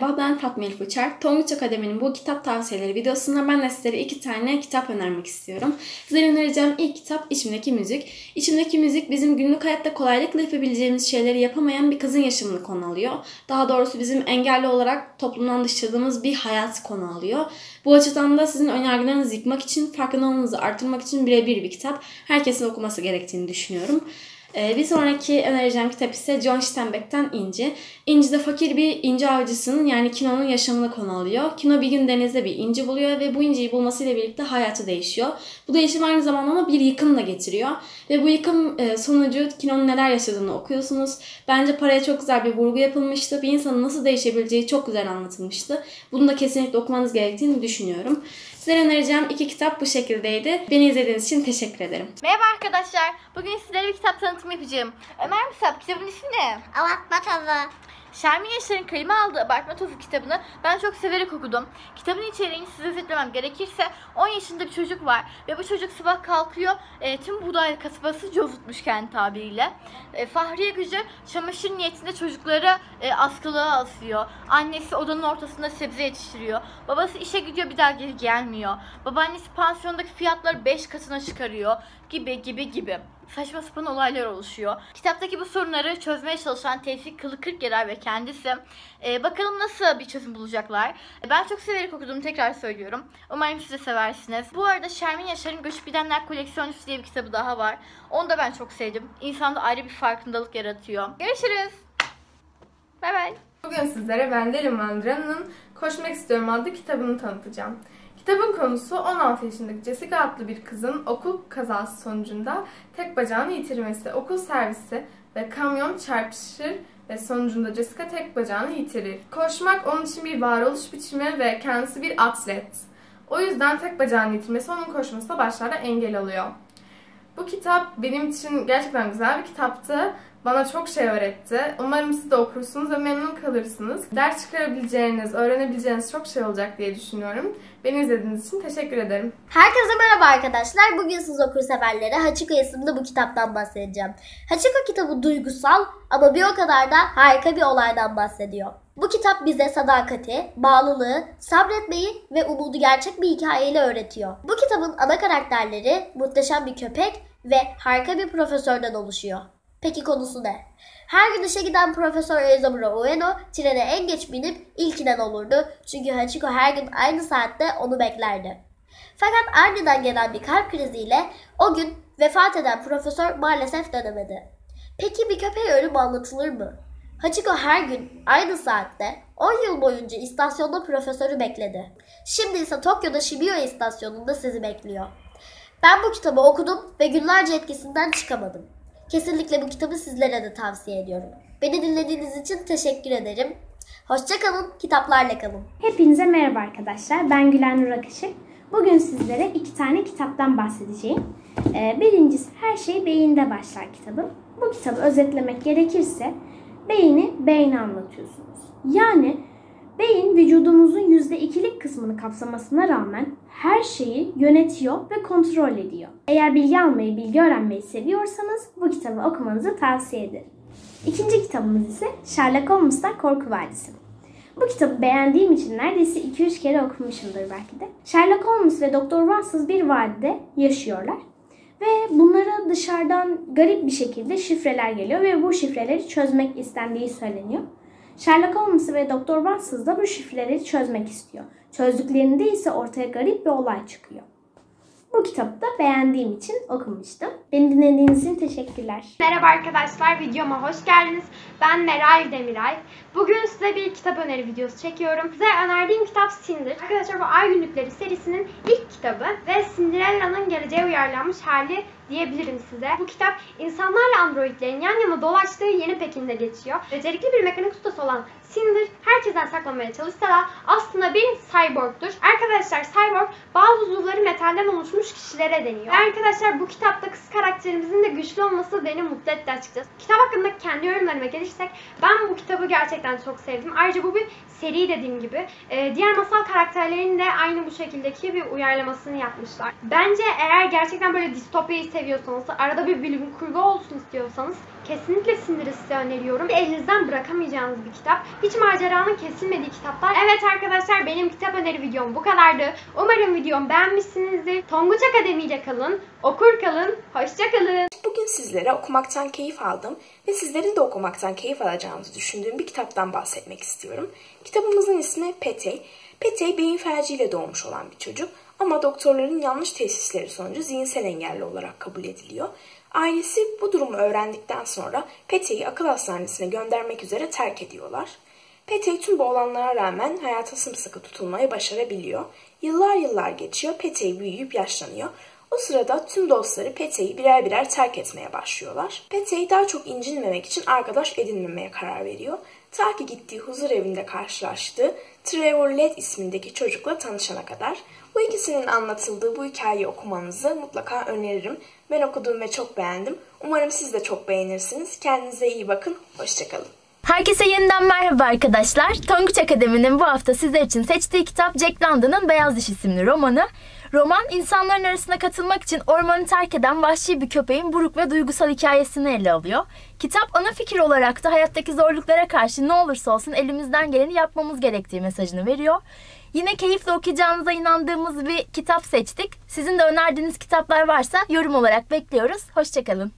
Merhaba ben Fatma Elif Uçar. Tonguç Akademi'nin bu kitap tavsiyeleri videosunda ben de sizlere iki tane kitap önermek istiyorum. Size önereceğim ilk kitap İçimdeki Müzik. İçimdeki Müzik bizim günlük hayatta kolaylıkla yapabileceğimiz şeyleri yapamayan bir kızın yaşamını konu alıyor. Daha doğrusu bizim engelli olarak toplumdan dışladığımız bir hayat konu alıyor. Bu açıdan da sizin önyargılarınızı yıkmak için, farkındalığınızı artırmak için birebir bir kitap. Herkesin okuması gerektiğini düşünüyorum. Ee, bir sonraki önereceğim kitap ise John Steinbeck'ten İnci. İnci de fakir bir inci avcısının yani Kino'nun yaşamını konu alıyor. Kino bir gün denizde bir inci buluyor ve bu inciyi bulmasıyla birlikte hayatı değişiyor. Bu değişim aynı zamanda ona bir yıkım da getiriyor. Ve bu yıkım e, sonucu Kino'nun neler yaşadığını okuyorsunuz. Bence paraya çok güzel bir vurgu yapılmıştı. Bir insanın nasıl değişebileceği çok güzel anlatılmıştı. Bunu da kesinlikle okumanız gerektiğini düşünüyorum. Size önereceğim iki kitap bu şekildeydi. Beni izlediğiniz için teşekkür ederim. Merhaba arkadaşlar. Bugün sizlere bir kitap tanıtımı yapacağım. Ömer Musab kitabın ismi ne? Avatma tadı. Şermin Yaşar'ın kaleme aldığı Abartma Tofu kitabını ben çok severek okudum. Kitabın içeriğini size özetlemem gerekirse 10 yaşında bir çocuk var ve bu çocuk sabah kalkıyor e, tüm buğday kasabası cozutmuş kendi tabiriyle. E, Fahriye Gücü çamaşır niyetinde çocukları e, askılığa asıyor. Annesi odanın ortasında sebze yetiştiriyor. Babası işe gidiyor bir daha geri gelmiyor. Babaannesi pansiyondaki fiyatları 5 katına çıkarıyor gibi gibi gibi saçma sapan olaylar oluşuyor. Kitaptaki bu sorunları çözmeye çalışan Tevfik Kılı Kırkgerer ve kendisi. Ee, bakalım nasıl bir çözüm bulacaklar. Ben çok severek okudum tekrar söylüyorum. Umarım siz de seversiniz. Bu arada Şermin Yaşar'ın Göçüp Gidenler Koleksiyoncusu diye bir kitabı daha var. Onu da ben çok sevdim. İnsanda ayrı bir farkındalık yaratıyor. Görüşürüz. Bay bay. Bugün sizlere ben Deli Mandra'nın Koşmak İstiyorum adlı kitabını tanıtacağım. Kitabın konusu 16 yaşındaki Jessica adlı bir kızın okul kazası sonucunda tek bacağını yitirmesi. Okul servisi ve kamyon çarpışır ve sonucunda Jessica tek bacağını yitirir. Koşmak onun için bir varoluş biçimi ve kendisi bir atlet. O yüzden tek bacağını yitirmesi onun koşmasına başlarda engel oluyor. Bu kitap benim için gerçekten güzel bir kitaptı. Bana çok şey öğretti. Umarım siz de okursunuz ve memnun kalırsınız. Ders çıkarabileceğiniz, öğrenebileceğiniz çok şey olacak diye düşünüyorum. Beni izlediğiniz için teşekkür ederim. Herkese merhaba arkadaşlar. Bugün siz okur severlere Hachiko isimli bu kitaptan bahsedeceğim. Hachiko kitabı duygusal ama bir o kadar da harika bir olaydan bahsediyor. Bu kitap bize sadakati, bağlılığı, sabretmeyi ve umudu gerçek bir hikayeyle öğretiyor. Bu kitabın ana karakterleri muhteşem bir köpek ve harika bir profesörden oluşuyor. Peki konusu ne? Her gün işe giden Profesör Eizamura Ueno trene en geç binip ilkinen olurdu. Çünkü Hachiko her gün aynı saatte onu beklerdi. Fakat aniden gelen bir kalp kriziyle o gün vefat eden profesör maalesef dönemedi. Peki bir köpeğe ölüm anlatılır mı? Hachiko her gün aynı saatte 10 yıl boyunca istasyonda profesörü bekledi. Şimdi ise Tokyo'da Shibuya istasyonunda sizi bekliyor. Ben bu kitabı okudum ve günlerce etkisinden çıkamadım. Kesinlikle bu kitabı sizlere de tavsiye ediyorum. Beni dinlediğiniz için teşekkür ederim. Hoşçakalın, kitaplarla kalın. Hepinize merhaba arkadaşlar. Ben Gülen Nur Akışık. Bugün sizlere iki tane kitaptan bahsedeceğim. Ee, birincisi Her Şey Beyinde Başlar kitabım. Bu kitabı özetlemek gerekirse beyni beyni anlatıyorsunuz. Yani beyin vücudumuzun %2'lik kısmını kapsamasına rağmen her şeyi yönetiyor ve kontrol ediyor. Eğer bilgi almayı, bilgi öğrenmeyi seviyorsanız bu kitabı okumanızı tavsiye ederim. İkinci kitabımız ise Sherlock Holmes'tan Korku Vadisi. Bu kitabı beğendiğim için neredeyse 2-3 kere okumuşumdur belki de. Sherlock Holmes ve Doktor Watson bir vadide yaşıyorlar. Ve bunlara dışarıdan garip bir şekilde şifreler geliyor ve bu şifreleri çözmek istendiği söyleniyor. Sherlock Holmes ve Doktor Watson da bu şifreleri çözmek istiyor. Çözdüklerinde ise ortaya garip bir olay çıkıyor. Bu kitabı da beğendiğim için okumuştum. Beni dinlediğiniz için teşekkürler. Merhaba arkadaşlar, videoma hoş geldiniz. Ben Meral Demiray. Bugün size bir kitap öneri videosu çekiyorum. Size önerdiğim kitap Cinder. Arkadaşlar bu Ay Günlükleri serisinin ilk kitabı ve Cinderella'nın geleceğe uyarlanmış hali diyebilirim size. Bu kitap insanlarla androidlerin yan yana dolaştığı yeni Pekin'de geçiyor. Becerikli bir mekanik ustası olan Cinder herkesten saklamaya çalışsa da aslında bir cyborgdur. Arkadaşlar cyborg bazı uzuvları metalden oluşmuş kişilere deniyor. Arkadaşlar bu kitapta kız karakterimizin de güçlü olması beni mutlu etti açıkçası. Kitap hakkında kendi yorumlarıma gelirsek ben bu kitabı gerçekten çok sevdim. Ayrıca bu bir seri dediğim gibi. Ee, diğer masal karakterlerinin de aynı bu şekildeki bir uyarlamasını yapmışlar. Bence eğer gerçekten böyle distopyayı seviyorsanız, arada bir bilim kurgu olsun istiyorsanız kesinlikle Cinder'ı size öneriyorum. Elinizden bırakamayacağınız bir kitap. Hiç maceranın kesilmediği kitaplar. Evet arkadaşlar benim kitap öneri videom bu kadardı. Umarım videomu beğenmişsinizdir. Tonguç Akademi ile kalın, okur kalın, hoşça kalın. Bugün sizlere okumaktan keyif aldım ve sizlerin de okumaktan keyif alacağınızı düşündüğüm bir kitaptan bahsetmek istiyorum. Kitabımızın ismi Petey. Petey beyin felciyle doğmuş olan bir çocuk ama doktorların yanlış tesisleri sonucu zihinsel engelli olarak kabul ediliyor. Ailesi bu durumu öğrendikten sonra Petey'i akıl hastanesine göndermek üzere terk ediyorlar. Petey tüm bu olanlara rağmen hayata sımsıkı tutulmayı başarabiliyor. Yıllar yıllar geçiyor, Petey büyüyüp yaşlanıyor. O sırada tüm dostları Petey'i birer birer terk etmeye başlıyorlar. Petey daha çok incinmemek için arkadaş edinmemeye karar veriyor. Ta ki gittiği huzur evinde karşılaştığı Trevor Led ismindeki çocukla tanışana kadar. Bu ikisinin anlatıldığı bu hikayeyi okumanızı mutlaka öneririm. Ben okudum ve çok beğendim. Umarım siz de çok beğenirsiniz. Kendinize iyi bakın. Hoşçakalın. Herkese yeniden merhaba arkadaşlar. Tonguç Akademi'nin bu hafta sizler için seçtiği kitap Jack London'ın Beyaz Diş isimli romanı. Roman insanların arasına katılmak için ormanı terk eden vahşi bir köpeğin buruk ve duygusal hikayesini ele alıyor. Kitap ana fikir olarak da hayattaki zorluklara karşı ne olursa olsun elimizden geleni yapmamız gerektiği mesajını veriyor. Yine keyifle okuyacağınıza inandığımız bir kitap seçtik. Sizin de önerdiğiniz kitaplar varsa yorum olarak bekliyoruz. Hoşçakalın.